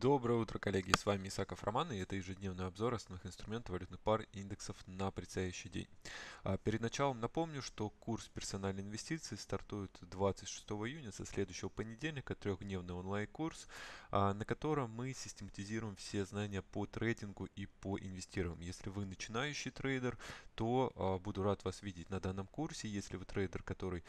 Доброе утро, коллеги! С вами Исаков Роман, и это ежедневный обзор основных инструментов валютных пар и индексов на предстоящий день. А перед началом напомню, что курс персональной инвестиции стартует 26 июня со следующего понедельника, трехдневный онлайн-курс, а, на котором мы систематизируем все знания по трейдингу и по инвестированию. Если вы начинающий трейдер, то а, буду рад вас видеть на данном курсе. Если вы трейдер, который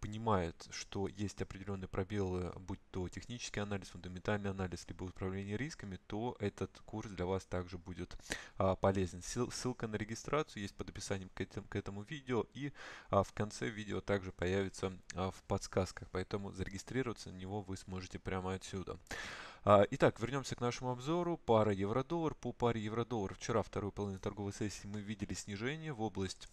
понимает, что есть определенные пробелы, будь то технический анализ, фундаментальный анализ, либо управления рисками, то этот курс для вас также будет а, полезен. ссылка на регистрацию есть под описанием к, этим, к этому видео и а, в конце видео также появится а, в подсказках, поэтому зарегистрироваться на него вы сможете прямо отсюда. А, итак, вернемся к нашему обзору. Пара евро-доллар. По паре евро-доллар вчера, вторую половину торговой сессии, мы видели снижение в область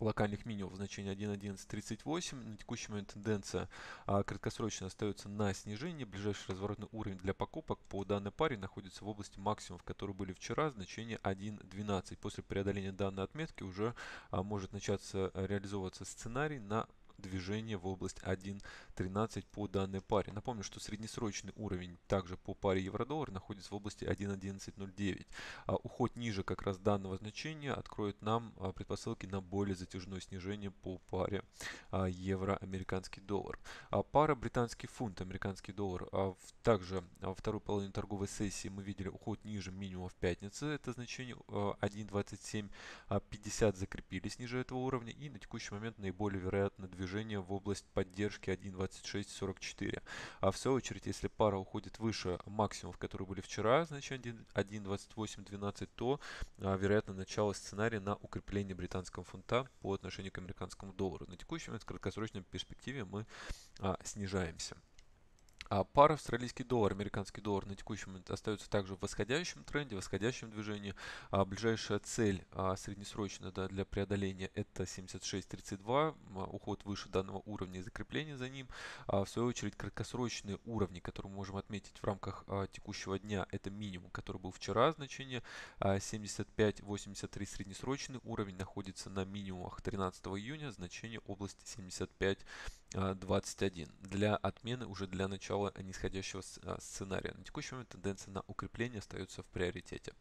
локальных минимумов значение 1.1138. На текущий момент тенденция а, краткосрочно остается на снижении. Ближайший разворотный уровень для покупок по данной паре находится в области максимумов, которые были вчера, значение 1.12. После преодоления данной отметки уже а, может начаться реализовываться сценарий на движение в область 1.13 по данной паре. Напомню, что среднесрочный уровень также по паре евро-доллар находится в области 1.1109. А уход ниже как раз данного значения откроет нам а, предпосылки на более затяжное снижение по паре а, евро-американский доллар. А пара британский фунт, американский доллар. А также во вторую половину торговой сессии мы видели уход ниже минимума в пятнице. Это значение 1.2750 закрепились ниже этого уровня. И на текущий момент наиболее вероятно движение движение в область поддержки 1.2644. А в свою очередь, если пара уходит выше максимумов, которые были вчера, значит 1.2812, то а, вероятно начало сценария на укрепление британского фунта по отношению к американскому доллару. На текущий момент в краткосрочной перспективе мы а, снижаемся. А пара австралийский доллар, американский доллар на текущий момент остается также в восходящем тренде, в восходящем движении. А ближайшая цель а, среднесрочная да, для преодоления это 76.32, а, уход выше данного уровня и закрепление за ним. А, в свою очередь краткосрочные уровни, которые мы можем отметить в рамках а, текущего дня, это минимум, который был вчера, значение а, 75.83 среднесрочный уровень находится на минимумах 13 июня, значение области 75.21. Для отмены уже для начала нисходящего а, сценария. На текущий момент тенденция на укрепление остается в приоритете.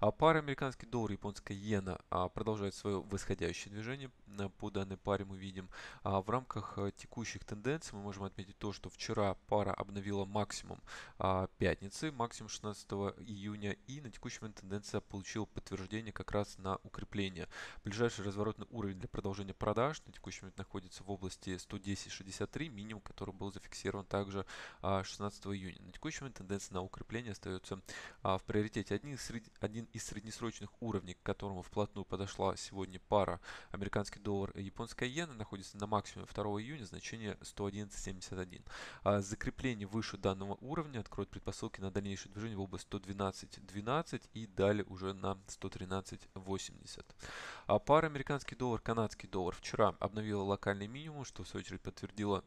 А пара американский доллар и японская иена а, продолжает свое восходящее движение. По данной паре мы видим в рамках текущих тенденций мы можем отметить то, что вчера пара обновила максимум пятницы, максимум 16 июня и на текущий момент тенденция получила подтверждение как раз на укрепление. Ближайший разворотный уровень для продолжения продаж на текущий момент находится в области 110.63, минимум, который был зафиксирован также 16 июня. На текущий момент тенденция на укрепление остается а, в приоритете. Один из, сред... один из среднесрочных уровней, к которому вплотную подошла сегодня пара американский доллар и японская иена, находится на максимуме 2 июня, значение 111.71. А закрепление выше данного уровня откроет предпосылки на дальнейшее движение в область 112.12 и далее уже на 113.80. А пара американский доллар, канадский доллар вчера обновила локальный минимум, что в свою очередь подтвердило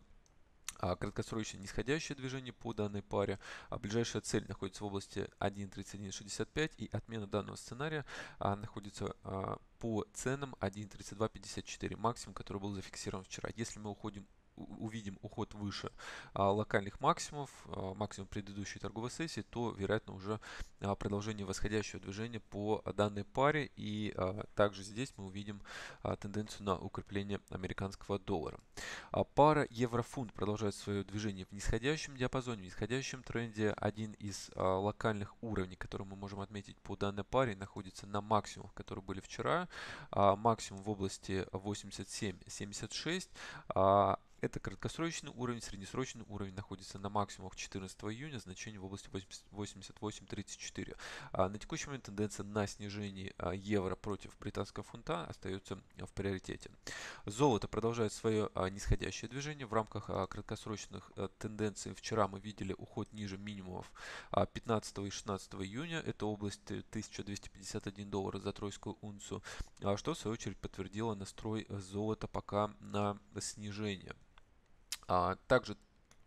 а краткосрочное нисходящее движение по данной паре. А ближайшая цель находится в области 1.3165 и отмена данного сценария а, находится а, по ценам 1.3254, максимум, который был зафиксирован вчера. Если мы уходим увидим уход выше а, локальных максимумов, а, максимум предыдущей торговой сессии, то вероятно уже а, продолжение восходящего движения по данной паре. И также здесь мы увидим тенденцию на укрепление американского доллара. Пара евро-фунт продолжает свое движение в нисходящем диапазоне, в нисходящем тренде. Один из локальных уровней, который мы можем отметить по данной паре, находится на максимумах, которые были вчера. Максимум в области 87-76. Это краткосрочный уровень, среднесрочный уровень находится на максимумах 14 июня, значение в области 88.34. А на текущий момент тенденция на снижение а, евро против британского фунта остается в приоритете. Золото продолжает свое а, нисходящее движение в рамках а, краткосрочных тенденций. Вчера мы видели уход ниже минимумов 15 и 16 июня. Это область 1251 доллара за тройскую унцию, что в свою очередь подтвердило настрой золота пока на снижение. А, также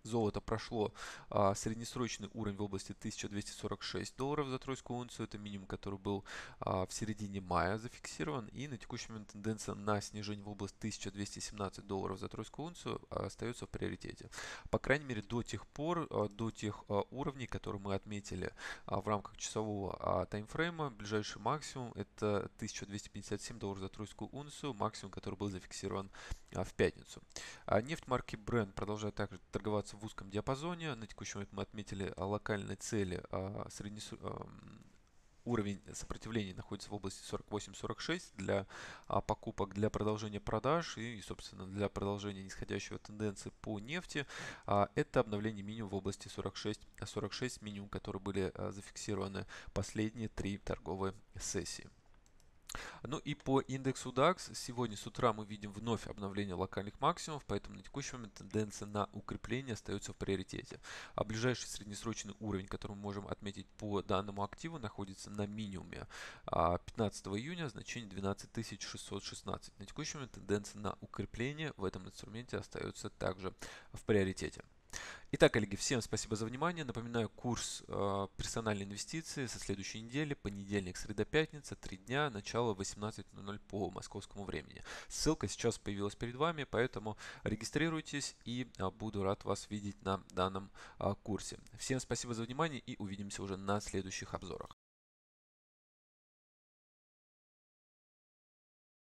Золото прошло а, среднесрочный уровень в области 1246 долларов за тройскую унцию. Это минимум, который был а, в середине мая зафиксирован. И на текущий момент тенденция на снижение в область 1217 долларов за тройскую унцию а, остается в приоритете. По крайней мере, до тех пор, а, до тех а, уровней, которые мы отметили а, в рамках часового а, таймфрейма, ближайший максимум это 1257 долларов за тройскую унцию, максимум, который был зафиксирован а, в пятницу. А нефть марки Brent продолжает также торговаться в узком диапазоне. На текущий момент мы отметили а, локальные цели. А, среднесу... Уровень сопротивления находится в области 48-46 для а, покупок, для продолжения продаж и, собственно, для продолжения нисходящего тенденции по нефти. Это обновление минимум в области 46, 46 минимум, которые были зафиксированы последние три торговые сессии. Ну и по индексу DAX сегодня с утра мы видим вновь обновление локальных максимумов, поэтому на текущий момент тенденция на укрепление остается в приоритете. А ближайший среднесрочный уровень, который мы можем отметить по данному активу, находится на минимуме 15 а, июня, значение 12616. На текущий момент тенденция на укрепление в этом инструменте остается также в приоритете. Итак, коллеги, всем спасибо за внимание. Напоминаю, курс э, персональной инвестиции со следующей недели, понедельник, среда, пятница, три дня, начало 18.00 по московскому времени. Ссылка сейчас появилась перед вами, поэтому регистрируйтесь и э, буду рад вас видеть на данном э, курсе. Всем спасибо за внимание и увидимся уже на следующих обзорах.